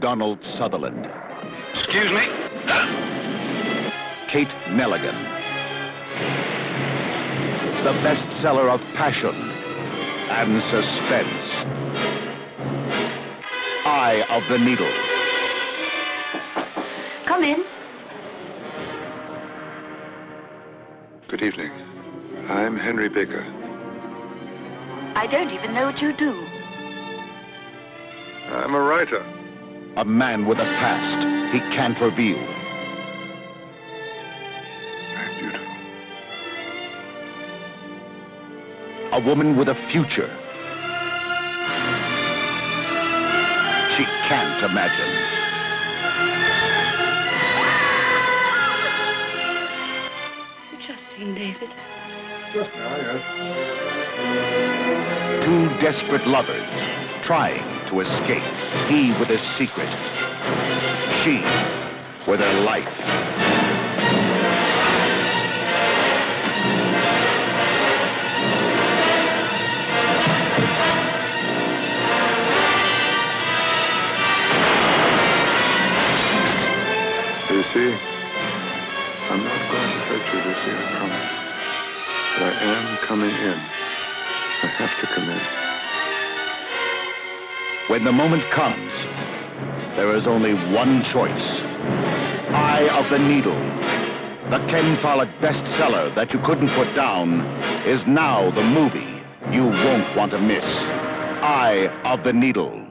Donald Sutherland. Excuse me? Kate Nelligan. The bestseller of passion and suspense. Eye of the Needle. Come in. Good evening. I'm Henry Baker. I don't even know what you do. I'm a writer. A man with a past he can't reveal. Very beautiful. A woman with a future. She can't imagine. You just seen David. Just now, yes. Two desperate lovers trying to escape. He with his secret. She with her life. Lucy, I'm not going to hurt you, Lucy, I promise. But I am coming in. I have to come in. When the moment comes, there is only one choice. Eye of the Needle. The Ken Follett bestseller that you couldn't put down is now the movie you won't want to miss. Eye of the Needle.